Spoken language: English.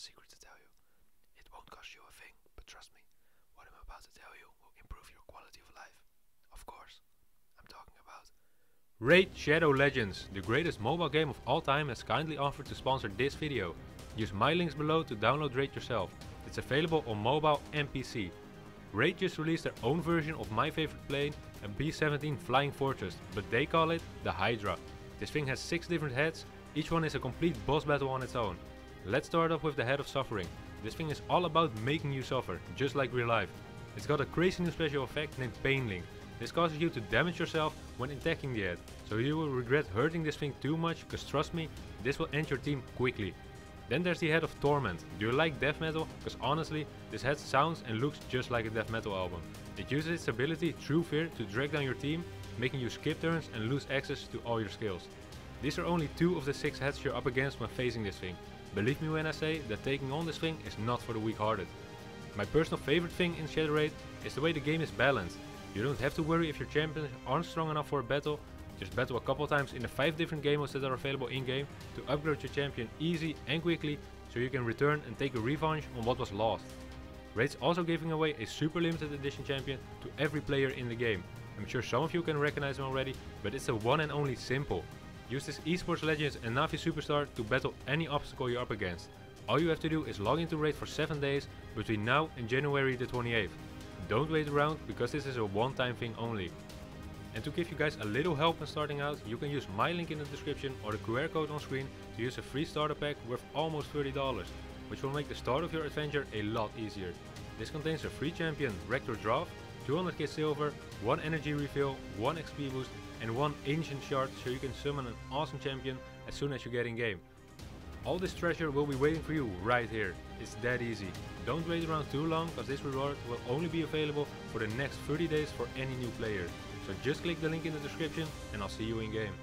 secret to tell you. It won't cost you a thing, but trust me, what I'm about to tell you will improve your quality of life. Of course, I'm talking about Raid Shadow Legends, the greatest mobile game of all time has kindly offered to sponsor this video. Use my links below to download Raid yourself. It's available on mobile and PC. Raid just released their own version of my favorite plane, a B-17 Flying Fortress, but they call it the Hydra. This thing has 6 different heads, each one is a complete boss battle on its own. Let's start off with the Head of Suffering. This thing is all about making you suffer, just like real life. It's got a crazy new special effect named Pain Link. This causes you to damage yourself when attacking the head, so you will regret hurting this thing too much, cause trust me, this will end your team quickly. Then there's the head of Torment. Do you like death metal? Cause honestly, this head sounds and looks just like a death metal album. It uses its ability True Fear to drag down your team, making you skip turns and lose access to all your skills. These are only two of the six heads you're up against when facing this thing. Believe me when I say that taking on this thing is not for the weak hearted. My personal favorite thing in Shadow Raid is the way the game is balanced. You don't have to worry if your champions aren't strong enough for a battle, just battle a couple times in the 5 different game modes that are available in game to upgrade your champion easy and quickly so you can return and take a revenge on what was lost. Raid's also giving away a super limited edition champion to every player in the game. I'm sure some of you can recognize him already, but it's a one and only s1mple. Use this esports legends and Navi superstar to battle any obstacle you're up against. All you have to do is log into Raid for 7 days between now and January the 28th. Don't wait around because this is a one time thing only. And to give you guys a little help when starting out, you can use my link in the description or the QR code on screen to use a free starter pack worth almost $30, which will make the start of your adventure a lot easier. This contains a free champion, Rector Drath, 200k silver, 1 energy refill, 1 XP boost and 1 ancient shard so you can summon an awesome champion as soon as you get in game. All this treasure will be waiting for you right here. It's that easy. Don't wait around too long cause this reward will only be available for the next 30 days for any new player. So just click the link in the description and I'll see you in game.